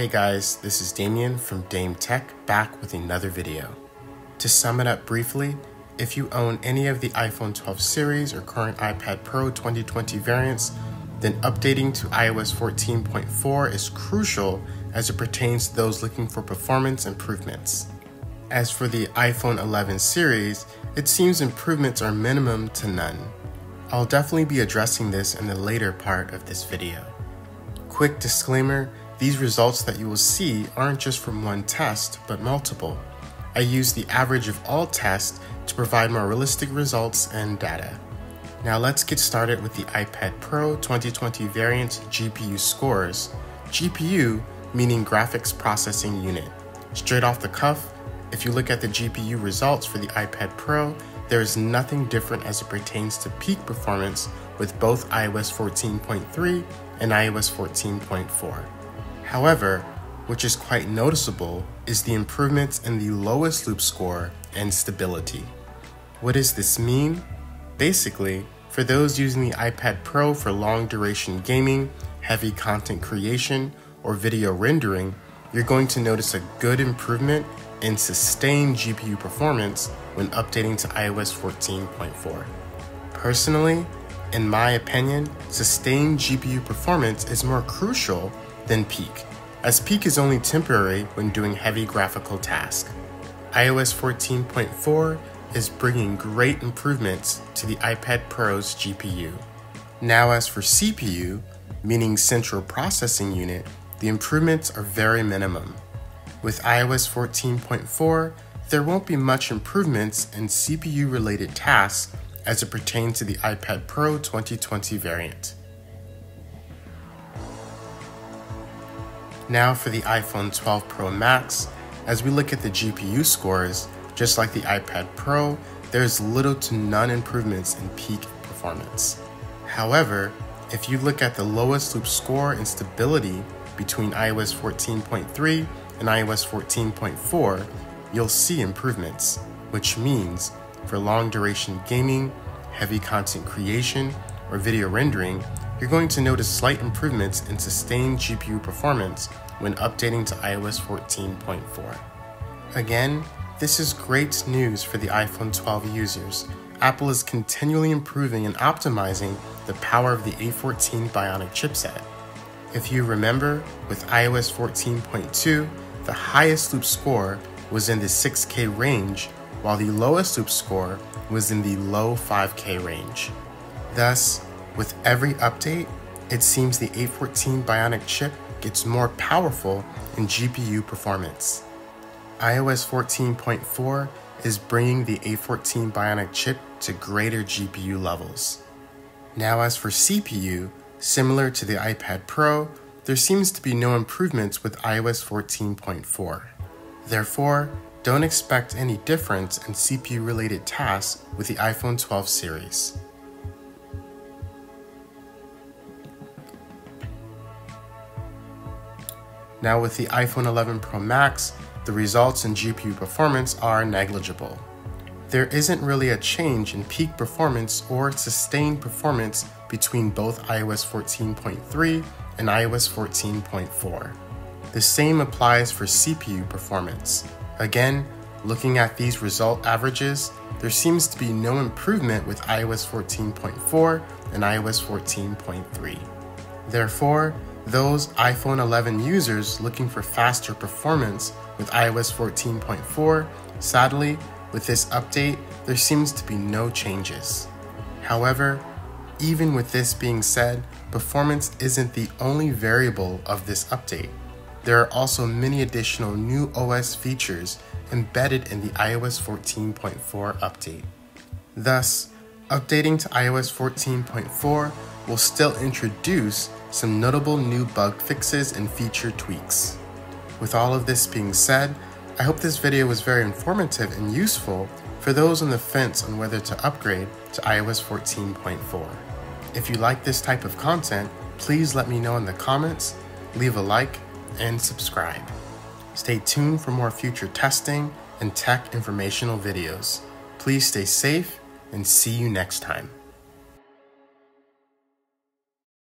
Hey guys, this is Damien from Dame Tech back with another video. To sum it up briefly, if you own any of the iPhone 12 series or current iPad Pro 2020 variants, then updating to iOS 14.4 is crucial as it pertains to those looking for performance improvements. As for the iPhone 11 series, it seems improvements are minimum to none. I'll definitely be addressing this in the later part of this video. Quick disclaimer, these results that you will see aren't just from one test, but multiple. I use the average of all tests to provide more realistic results and data. Now let's get started with the iPad Pro 2020 variant GPU scores. GPU meaning Graphics Processing Unit. Straight off the cuff, if you look at the GPU results for the iPad Pro, there is nothing different as it pertains to peak performance with both iOS 14.3 and iOS 14.4. However, which is quite noticeable, is the improvements in the lowest loop score and stability. What does this mean? Basically, for those using the iPad Pro for long duration gaming, heavy content creation, or video rendering, you're going to notice a good improvement in sustained GPU performance when updating to iOS 14.4. Personally, in my opinion, sustained GPU performance is more crucial than peak, as peak is only temporary when doing heavy graphical tasks. iOS 14.4 is bringing great improvements to the iPad Pro's GPU. Now, as for CPU, meaning Central Processing Unit, the improvements are very minimum. With iOS 14.4, there won't be much improvements in CPU related tasks as it pertains to the iPad Pro 2020 variant. Now for the iPhone 12 Pro Max, as we look at the GPU scores, just like the iPad Pro, there's little to none improvements in peak performance. However, if you look at the lowest loop score and stability between iOS 14.3 and iOS 14.4, you'll see improvements, which means for long duration gaming, heavy content creation, or video rendering, you're going to notice slight improvements in sustained GPU performance when updating to iOS 14.4. Again, this is great news for the iPhone 12 users. Apple is continually improving and optimizing the power of the A14 Bionic chipset. If you remember, with iOS 14.2, the highest loop score was in the 6K range, while the lowest loop score was in the low 5K range. Thus, with every update, it seems the A14 Bionic chip gets more powerful in GPU performance. iOS 14.4 is bringing the A14 Bionic chip to greater GPU levels. Now, as for CPU, similar to the iPad Pro, there seems to be no improvements with iOS 14.4. Therefore, don't expect any difference in CPU related tasks with the iPhone 12 series. Now with the iPhone 11 Pro Max, the results in GPU performance are negligible. There isn't really a change in peak performance or sustained performance between both iOS 14.3 and iOS 14.4. The same applies for CPU performance. Again, looking at these result averages, there seems to be no improvement with iOS 14.4 and iOS 14.3. Therefore, those iPhone 11 users looking for faster performance with iOS 14.4, sadly, with this update, there seems to be no changes. However, even with this being said, performance isn't the only variable of this update. There are also many additional new OS features embedded in the iOS 14.4 update. Thus, updating to iOS 14.4 will still introduce some notable new bug fixes and feature tweaks. With all of this being said, I hope this video was very informative and useful for those on the fence on whether to upgrade to iOS 14.4. If you like this type of content, please let me know in the comments, leave a like, and subscribe. Stay tuned for more future testing and tech informational videos. Please stay safe and see you next time.